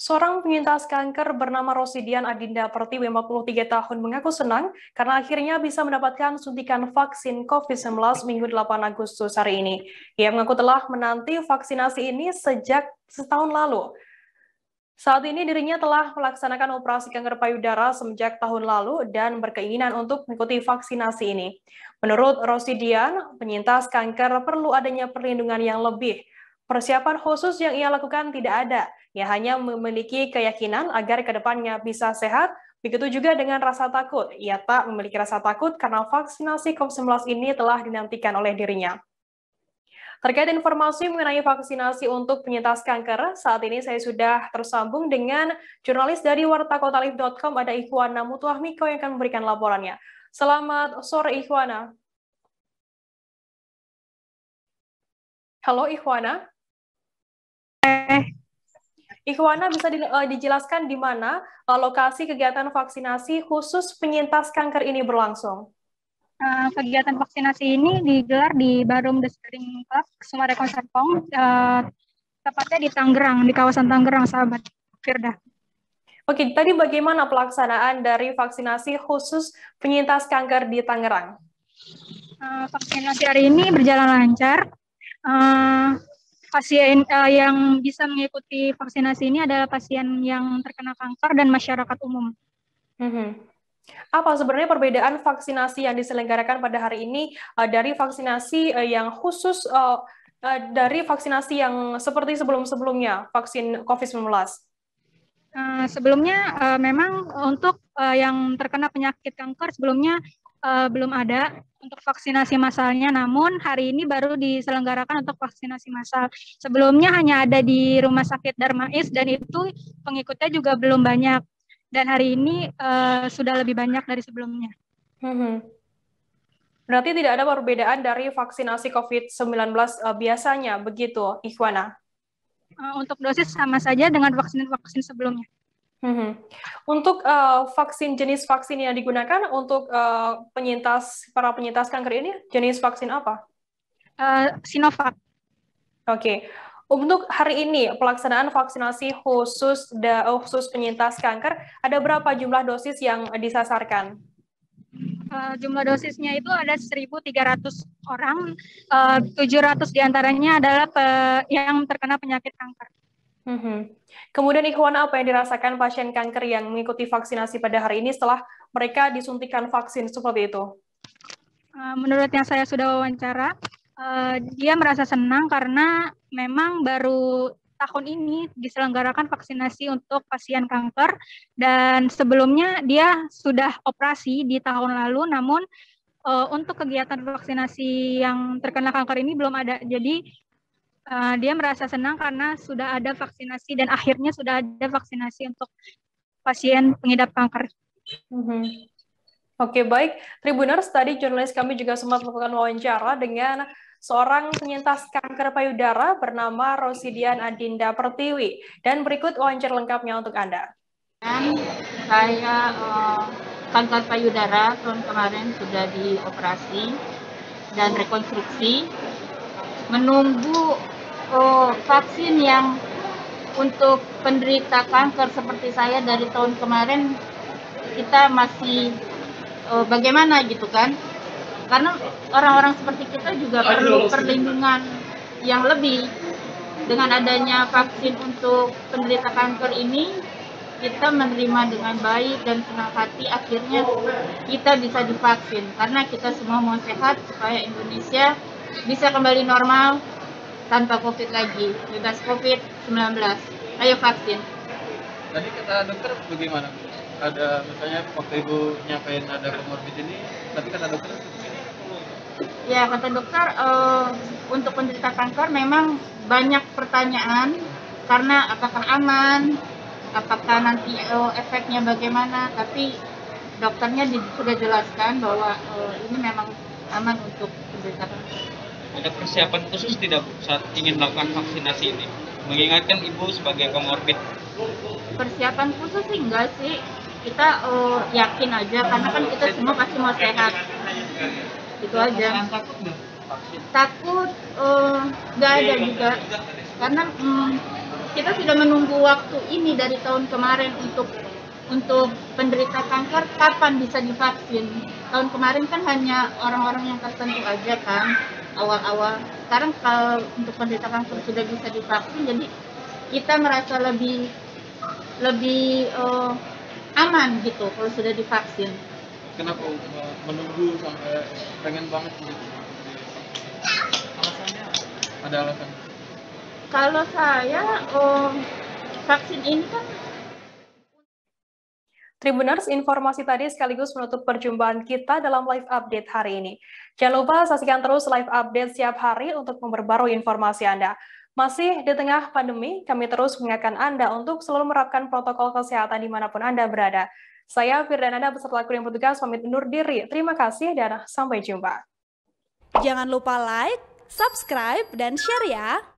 Seorang penyintas kanker bernama Rosidian Adinda Pertiwi 53 tahun mengaku senang karena akhirnya bisa mendapatkan suntikan vaksin COVID-19 Minggu 8 Agustus hari ini. Ia mengaku telah menanti vaksinasi ini sejak setahun lalu. Saat ini dirinya telah melaksanakan operasi kanker payudara semenjak tahun lalu dan berkeinginan untuk mengikuti vaksinasi ini. Menurut Rosidian, penyintas kanker perlu adanya perlindungan yang lebih. Persiapan khusus yang ia lakukan tidak ada, ia hanya memiliki keyakinan agar ke depannya bisa sehat, begitu juga dengan rasa takut. Ia tak memiliki rasa takut karena vaksinasi COVID-19 ini telah dinantikan oleh dirinya. Terkait informasi mengenai vaksinasi untuk penyintas kanker, saat ini saya sudah tersambung dengan jurnalis dari wartakotalif.com, ada Ikhwana Mutuahmiko yang akan memberikan laporannya. Selamat sore Ikhwana. Halo Ikhwana. Eh, Ikhwana bisa di, uh, dijelaskan di mana uh, lokasi kegiatan vaksinasi khusus penyintas kanker ini berlangsung? Uh, kegiatan vaksinasi ini digelar di Barum Despering Club, Sumarekon Serpong, uh, tepatnya di Tangerang, di kawasan Tangerang, sahabat Firda. Oke, tadi bagaimana pelaksanaan dari vaksinasi khusus penyintas kanker di Tangerang? Uh, vaksinasi hari ini berjalan lancar. Uh, pasien uh, yang bisa mengikuti vaksinasi ini adalah pasien yang terkena kanker dan masyarakat umum. Mm-hmm. Apa sebenarnya perbedaan vaksinasi yang diselenggarakan pada hari ini uh, dari vaksinasi uh, yang khusus uh, uh, dari vaksinasi yang seperti sebelum-sebelumnya vaksin COVID-19? Uh, sebelumnya uh, memang untuk uh, yang terkena penyakit kanker sebelumnya uh, belum ada untuk vaksinasi massalnya, namun hari ini baru diselenggarakan untuk vaksinasi massal. Sebelumnya hanya ada di Rumah Sakit Darmais dan itu pengikutnya juga belum banyak. Dan hari ini uh, sudah lebih banyak dari sebelumnya. Hmm. Berarti tidak ada perbedaan dari vaksinasi COVID-19 uh, eh, biasanya, begitu, Ikhwana? Uh, untuk dosis sama saja dengan vaksin-vaksin sebelumnya. Hmm. Untuk uh, vaksin jenis vaksin yang digunakan untuk uh, penyintas para penyintas kanker ini jenis vaksin apa? Uh, Sinovac. Oke. Okay. Untuk hari ini pelaksanaan vaksinasi khusus da, khusus penyintas kanker ada berapa jumlah dosis yang disasarkan? Uh, jumlah dosisnya itu ada 1.300 orang, uh, 700 di antaranya adalah pe yang terkena penyakit kanker. Hmm. Kemudian Ikhwan, apa yang dirasakan pasien kanker yang mengikuti vaksinasi pada hari ini setelah mereka disuntikan vaksin seperti itu? Eh, menurut yang saya sudah wawancara, uh, dia merasa senang karena memang baru tahun ini diselenggarakan vaksinasi untuk pasien kanker dan sebelumnya dia sudah operasi di tahun lalu namun uh, untuk kegiatan vaksinasi yang terkena kanker ini belum ada. Jadi uh, dia merasa senang karena sudah ada vaksinasi dan akhirnya sudah ada vaksinasi untuk pasien pengidap kanker. Mm-hmm. Oke, okay, baik. Tribuners, tadi jurnalis kami juga sempat melakukan wawancara dengan seorang penyintas kanker payudara bernama Rosidian Adinda Pertiwi. Dan berikut wawancara lengkapnya untuk Anda. Dan saya uh, kanker payudara tahun kemarin sudah dioperasi dan rekonstruksi menunggu oh, vaksin yang untuk penderita kanker seperti saya dari tahun kemarin kita masih oh, bagaimana gitu kan? Karena orang-orang seperti kita juga perlu perlindungan yang lebih. Dengan adanya vaksin untuk penderita kanker ini kita menerima dengan baik dan senang hati akhirnya kita bisa divaksin. Karena kita semua mau sehat supaya Indonesia bisa kembali normal tanpa COVID lagi, bebas COVID-19. Ayo vaksin. Tadi kata dokter bagaimana? Ada misalnya waktu ibu nyapain ada komorbid ini, tapi kata dokter Ya, kata dokter uh, untuk penderita kanker memang banyak pertanyaan karena apakah aman, apakah nanti uh, efeknya bagaimana, tapi dokternya sudah jelaskan bahwa uh, ini memang aman untuk penderita kanker ada persiapan khusus tidak saat ingin melakukan vaksinasi ini? Mengingatkan ibu sebagai komorbid. Persiapan khusus sih enggak sih. Kita uh, yakin aja karena kan kita semua pasti mau sehat. Itu aja. Takut uh, nggak ada juga karena um, kita sudah menunggu waktu ini dari tahun kemarin untuk untuk penderita kanker kapan bisa divaksin. Tahun kemarin kan hanya orang-orang yang tertentu aja kan awal-awal. Sekarang kalau untuk penderita kanker sudah bisa divaksin, jadi kita merasa lebih lebih uh, aman gitu kalau sudah divaksin. Kenapa menunggu sampai pengen banget gitu? Alasannya ada alasan? Kalau saya, oh, vaksin ini kan Tribuners, informasi tadi sekaligus menutup perjumpaan kita dalam live update hari ini. Jangan lupa saksikan terus live update setiap hari untuk memperbarui informasi Anda. Masih di tengah pandemi, kami terus mengingatkan Anda untuk selalu menerapkan protokol kesehatan di mana pun Anda berada. Saya Firdan Anda beserta kru yang bertugas pamit undur diri. Terima kasih dan sampai jumpa. Jangan lupa like, subscribe, dan share ya.